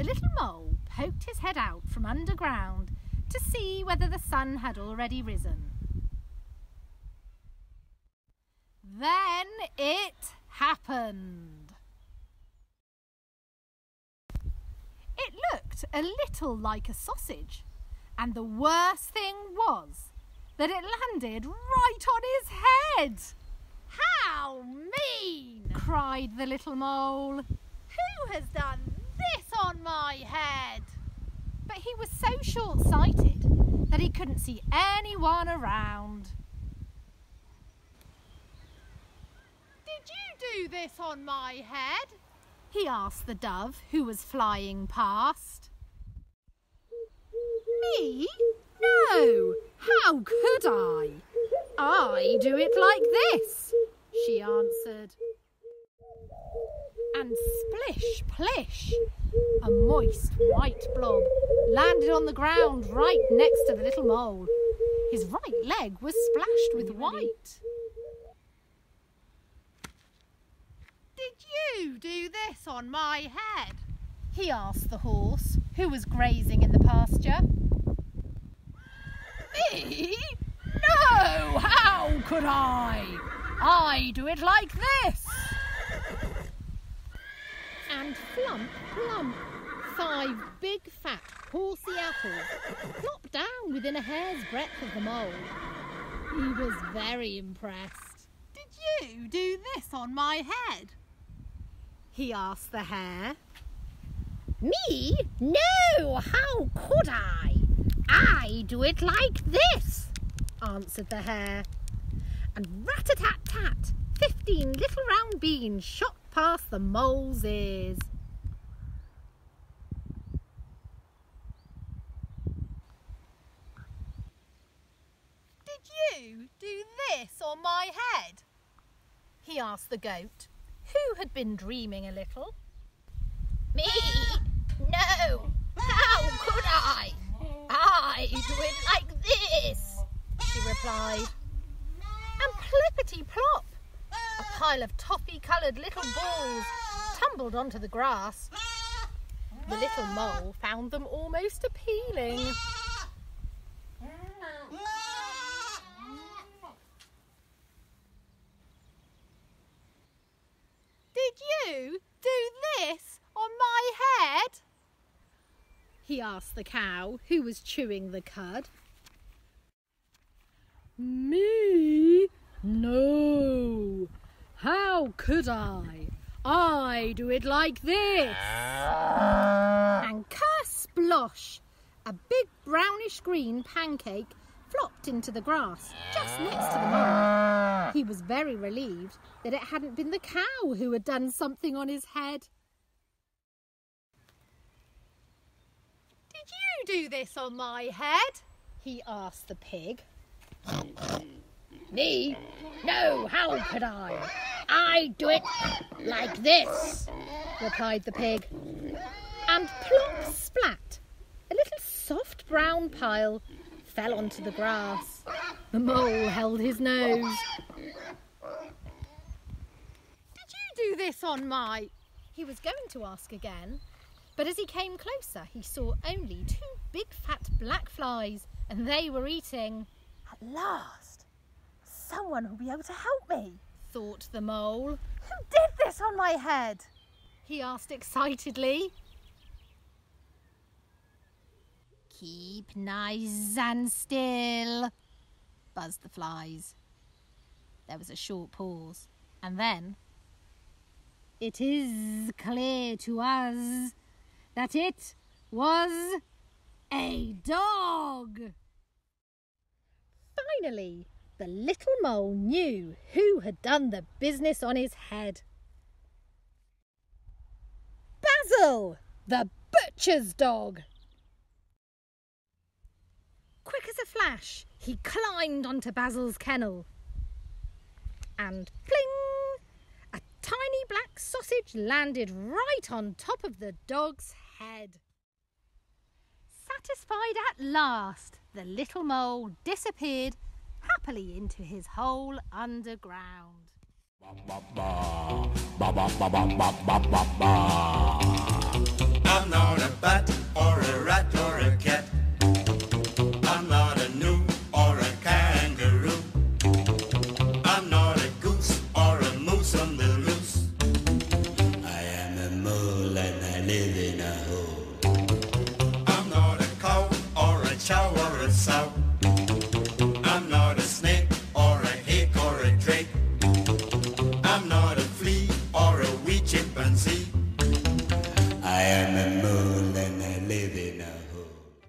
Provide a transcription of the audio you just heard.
the little mole poked his head out from underground to see whether the sun had already risen. Then it happened. It looked a little like a sausage, and the worst thing was that it landed right on his head. How mean! cried the little mole. Who has done on my head? But he was so short sighted that he couldn't see anyone around. Did you do this on my head? He asked the dove who was flying past. Me? No, how could I? I do it like this, she answered. And splish, plish, a moist white blob landed on the ground right next to the little mole. His right leg was splashed with white. Did you do this on my head? He asked the horse, who was grazing in the pasture. Me? No, how could I? I do it like this. And flump, plump, five big fat horsey apples plopped down within a hair's breadth of the mole. He was very impressed. Did you do this on my head? He asked the hare. Me? No, how could I? I do it like this, answered the hare. And rat-a-tat-tat, fifteen little round beans shot the mole's ears. Did you do this on my head? He asked the goat, who had been dreaming a little. Me? No! How could I? I do it like this, she replied. And plippity plop, a pile of toffee coloured little balls tumbled onto the grass. The little mole found them almost appealing. Did you do this on my head? He asked the cow, who was chewing the cud. Me? No. How could I? I do it like this. And kersplosh! A big brownish green pancake flopped into the grass just next to the mole. He was very relieved that it hadn't been the cow who had done something on his head. Did you do this on my head? He asked the pig. Me? No, how could I? I do it like this, replied the pig. And plop splat, a little soft brown pile fell onto the grass. The mole held his nose. Did you do this on my... He was going to ask again, but as he came closer, he saw only two big fat black flies, and they were eating. At last, someone will be able to help me, thought the mole. Who did this on my head? He asked excitedly. Keep nice and still, buzzed the flies. There was a short pause, and then. It is clear to us that it was a dog. Finally, the little mole knew who had done the business on his head. Basil, the butcher's dog. Quick as a flash, he climbed onto Basil's kennel. And pling! A tiny black sausage landed right on top of the dog's head. Satisfied at last, the little mole disappeared happily into his hole underground. I'm not a bat.